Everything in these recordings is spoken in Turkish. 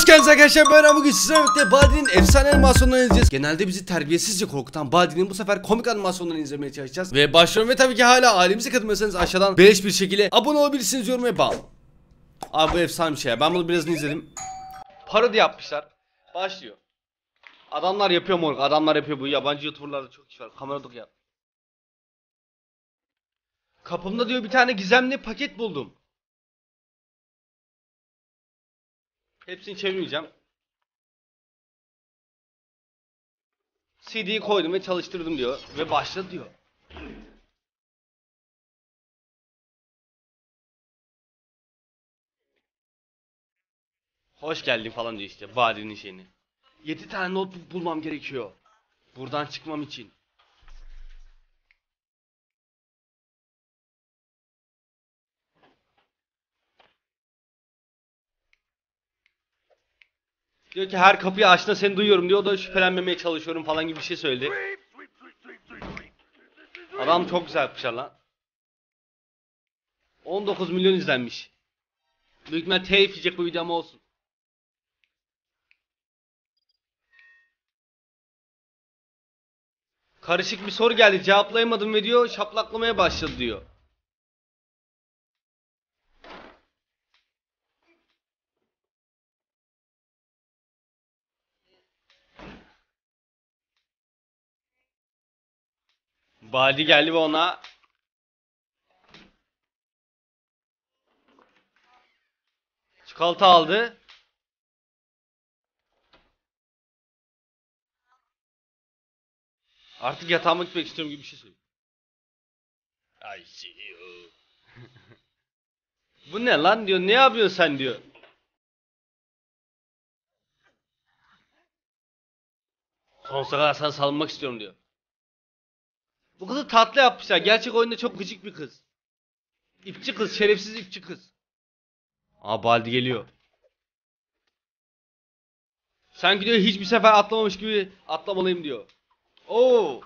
Hoş geldiniz arkadaşlar ben bugün sizlerle birlikte Badi'nin efsane animasyonlarını izleyeceğiz. Genelde bizi terbiyesizce korkutan Badi'nin bu sefer komik animasyonlarını izlemeye çalışacağız. Ve başlıyorum ve tabii ki hala ailemize katılmıyorsanız aşağıdan beleş bir şekilde abone olabilirsiniz yorum ve bağlı Abi bu efsane bir şey ya. Ben bunu birazını izledim. Parodi yapmışlar. Başlıyor. Adamlar yapıyor moruk adamlar yapıyor bu. Yabancı youtuberlarda çok iş var. Kameradık yap Kapımda diyor bir tane gizemli paket buldum Hepsini çevirmeyeceğim. CD'yi koydum ve çalıştırdım diyor. Ve başladı diyor. Hoş geldin falan diyor işte vadinin şeyini. 7 tane notebook bulmam gerekiyor. Buradan çıkmam için. Diyor ki her kapıyı açtığında seni duyuyorum diyor. O da şüphelenmemeye çalışıyorum falan gibi bir şey söyledi. Adam çok güzel yapmışlar lan. 19 milyon izlenmiş. Büyük ihtimal telif yiyecek bu videom olsun. Karışık bir soru geldi cevaplayamadım ve diyor şaplaklamaya başladı diyor. Badi geldi ve ona çikolata aldı. Artık yatağıma gitmek istiyorum gibi bir şey söylüyor. I see you. Bu ne lan diyor. Ne yapıyorsun sen diyor. Sonsuza kadar sana salınmak istiyorum diyor. Bu kızı tatlı yapmışlar. Gerçek oyunda çok gıcık bir kız. İpçi kız, şerefsiz ipçi kız. Aa Baldi geliyor. Sanki diyor hiçbir sefer atlamamış gibi atlamalıyım diyor. Oo.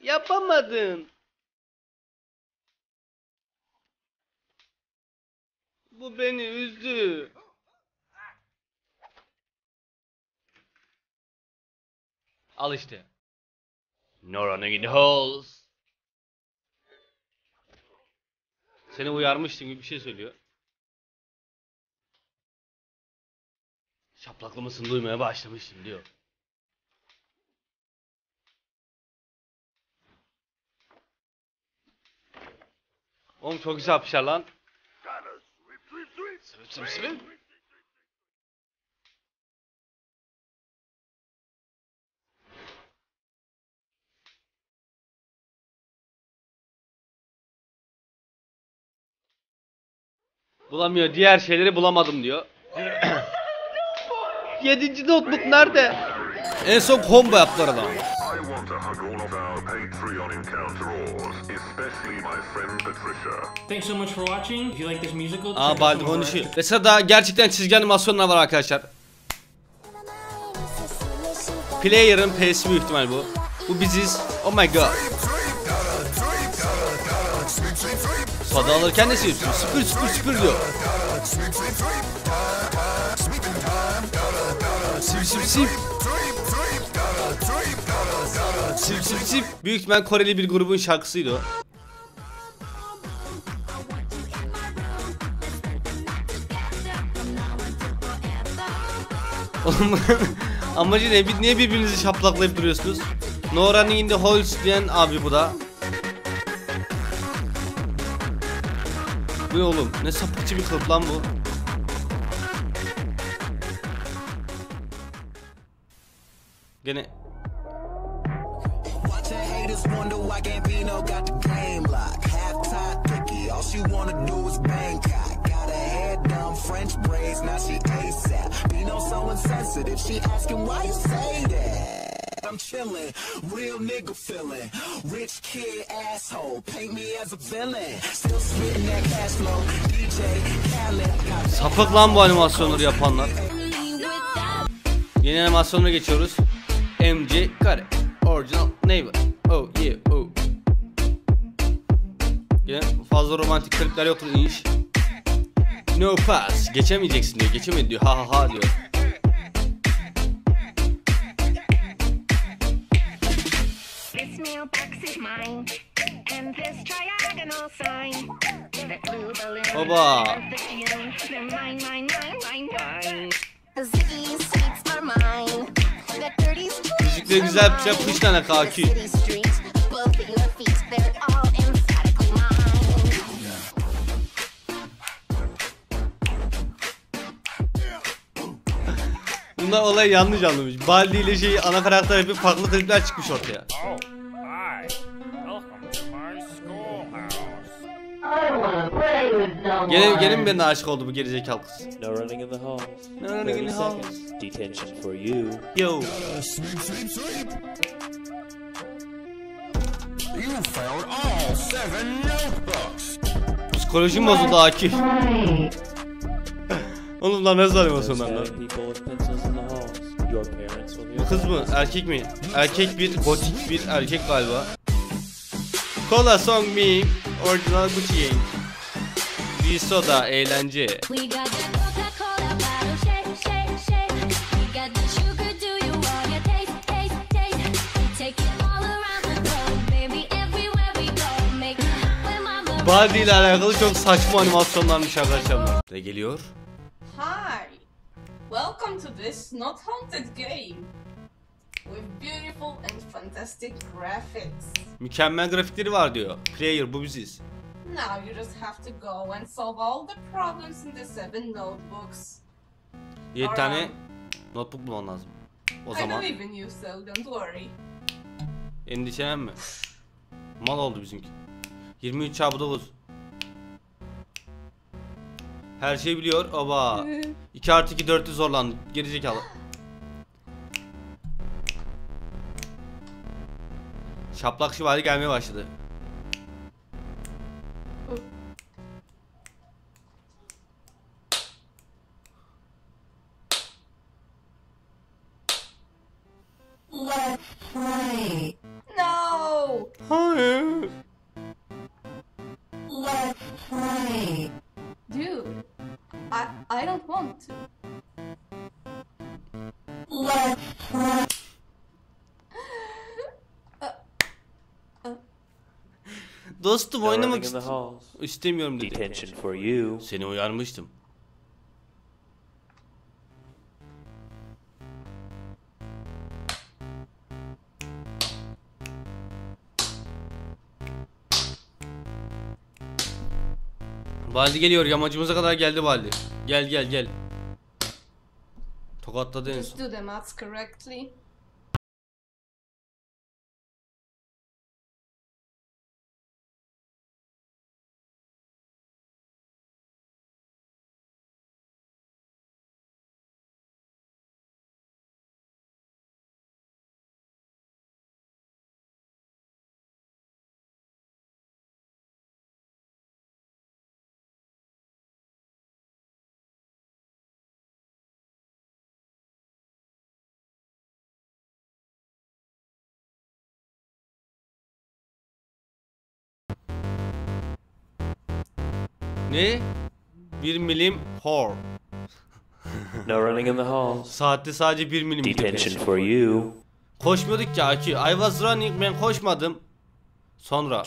Yapamadın. Bu beni üzdü. Al işte. No running in the holes. Seni uyarmıştım gibi bir şey söylüyor. Şaplaklamasını duymaya başlamıştım diyor. Oğlum çok güzel yapmışlar lan. Sivip sivip sivip. Bulamıyor. Diğer şeyleri bulamadım diyor. Yedinci notebook nerede? En son combo yaptılar adam. Thanks so much for watching. If you like this musical, Aa Baldi konuşuyor. Mesela daha gerçekten çizgi animasyonlar var arkadaşlar. Player'ın P'si büyük ihtimal bu. Bu biziz. Oh my god. Soda alırken ne söylüyorsun? Süpür süpür süpür diyor. Sip sip sip. Sip sip sip. Büyük ihtimal Koreli bir grubun şarkısıydı o. Amacı ne? Niye birbirinizi şaplaklayıp duruyorsunuz? No running in the holes diyen abi bu da. Bu ne oğlum? Ne sapıkçı bir kılık lan bu. Gene French braids, now she ASAP. Bino so insensitive, she asking why you say that. I'm chillin', real nigga feeling. Rich kid asshole, paint me as a villain. Still spitting that cash flow, DJ Khaled. Sapık lan bu animasyonları yapanlar. Yeni animasyonuna geçiyoruz. MJ Kare. Original Neighbor. Oh yeah oh. Yine fazla romantik klipler yoktu iniş. No pass. Geçemeyeceksin diyor. Geçemedi diyor. Ha ha ha diyor. Both at your feet, they're all emphatically mine. Bunlar olayı yanlış anlamış. Baldi ile şey ana karakter yapıp farklı klipler çıkmış ortaya. Gelin gelin birine aşık oldu bu gerizekalı kız. No running in the halls. No running in 30 the halls. seconds. Detention for you. Yo. You found all seven notebooks. Psikolojim bozuldu Akif. Oğlum lan ne zannediyorsun lan lan? Bu kız mı? Erkek mi? Erkek bir, gotik bir erkek galiba. Cola Song Me, Original Gucci Gang. Bir soda, eğlence. Baldi ile alakalı çok saçma animasyonlarmış arkadaşlar. Ne geliyor? Hi! Welcome to this not haunted game with beautiful and fantastic graphics. Mükemmel grafikleri var diyor. Player bu biziz. Now you just have to go and solve all the problems in the seven notebooks. 7 tane notebook bulman lazım. O I zaman believe in you, so don't worry. endişelenme. Mal oldu bizimki. 23 çarpı 9. Her şey biliyor. Oba. 2 artı 2 4'lü zorlandı. Gerizekalı. Şaplak şivari gelmeye başladı. Dude, I, I don't want to. Dostum oynamak running in the istiyorum. halls. İstemiyorum dedi. Detention for you. Seni uyarmıştım. Baldi geliyor yamacımıza kadar geldi Baldi. Gel gel gel. Tokatladı en son. do the maths correctly. Ne? 1 milim hor. No running in the halls. Saatte sadece 1 milim. Detention for you. Koşmuyorduk ki Aki. I was running ben koşmadım. Sonra.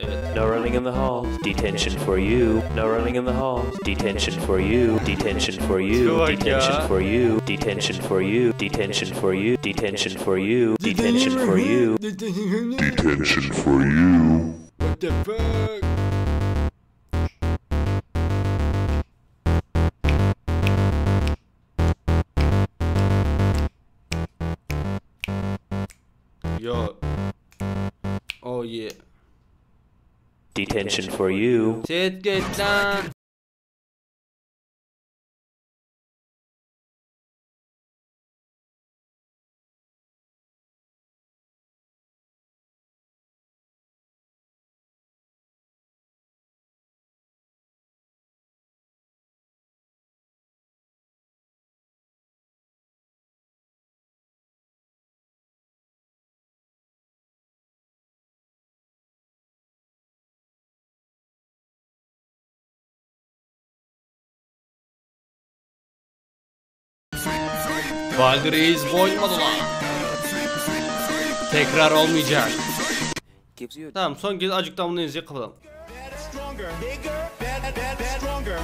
Evet. No running in the halls. Detention for you. No running in the halls. Detention for you. Detention for you. Detention ya. for you. Detention for you. Detention for you. Detention for you. Detention for you. Detention for you. What the fuck? Yo. Oh yeah. Detention for you. Sit get down. Baldi Reis boymadılar. Tekrar olmayacak. Tamam son kez acıktan bunu izleyip kapatalım.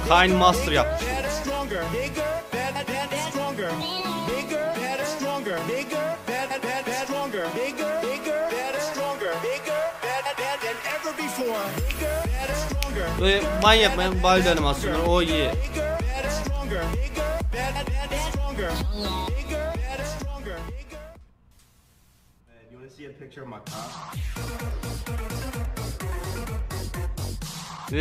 Kind Master yapmış. Ve manyak ben Baldi animasyonları o iyi. See a picture of my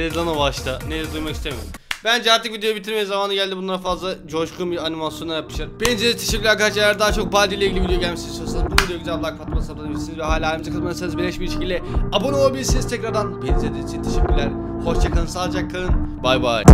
cock? O başta? Ne dedi duymak istemiyorum. Bence artık videoyu bitirme zamanı geldi. Bundan fazla coşkun bir animasyona yapmışlar. Bence teşekkürler arkadaşlar. Daha çok Baldi ile ilgili video gelmesini istiyorsanız bu videoya güzel like atmayı saptabilirsiniz ve hala aramıza katılmazsanız beleş bir şekilde abone olabilirsiniz tekrardan. İçin teşekkürler. Hoşçakalın, sağlıcakla kalın. Bay bay.